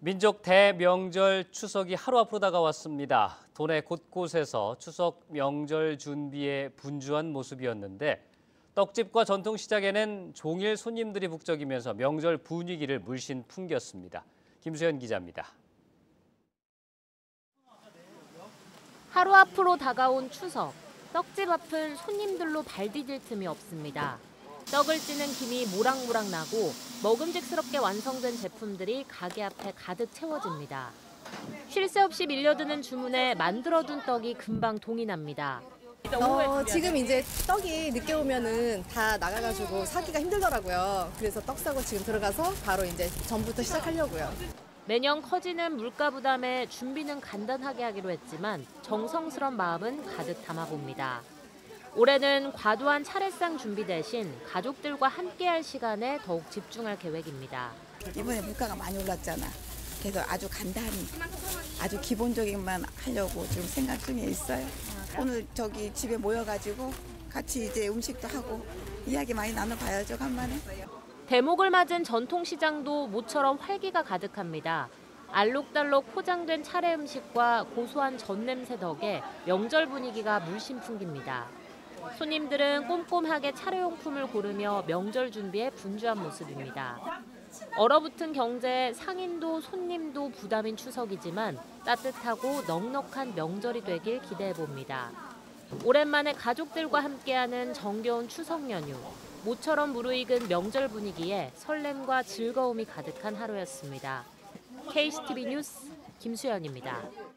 민족 대명절 추석이 하루 앞으로 다가왔습니다. 도내 곳곳에서 추석 명절 준비에 분주한 모습이었는데 떡집과 전통시장에는 종일 손님들이 북적이면서 명절 분위기를 물씬 풍겼습니다. 김수현 기자입니다. 하루 앞으로 다가온 추석. 떡집 앞은 손님들로 발디딜 틈이 없습니다. 떡을 찌는 김이 모락모락 나고 먹음직스럽게 완성된 제품들이 가게 앞에 가득 채워집니다. 쉴 새 없이 밀려드는 주문에 만들어둔 떡이 금방 동이 납니다. 어, 지금 이제 떡이 늦게 오면은 다 나가가지고 사기가 힘들더라고요. 그래서 떡 사고 지금 들어가서 바로 이제 전부터 시작하려고요. 매년 커지는 물가 부담에 준비는 간단하게 하기로 했지만 정성스런 마음은 가득 담아봅니다. 올해는 과도한 차례상 준비 대신 가족들과 함께할 시간에 더욱 집중할 계획입니다. 이번에 물가가 많이 올랐잖아. 그래서 아주 간단히, 아주 기본적인만 하려고 지금 생각 중에 있어요. 오늘 저기 집에 모여가지고 같이 이제 음식도 하고 이야기 많이 나눠봐야죠, 간만에. 대목을 맞은 전통시장도 모처럼 활기가 가득합니다. 알록달록 포장된 차례 음식과 고소한 전 냄새 덕에 명절 분위기가 물씬 풍깁니다. 손님들은 꼼꼼하게 차례용품을 고르며 명절 준비에 분주한 모습입니다. 얼어붙은 경제에 상인도 손님도 부담인 추석이지만 따뜻하고 넉넉한 명절이 되길 기대해 봅니다. 오랜만에 가족들과 함께하는 정겨운 추석 연휴. 모처럼 무르익은 명절 분위기에 설렘과 즐거움이 가득한 하루였습니다. KCTV 뉴스 김수연입니다.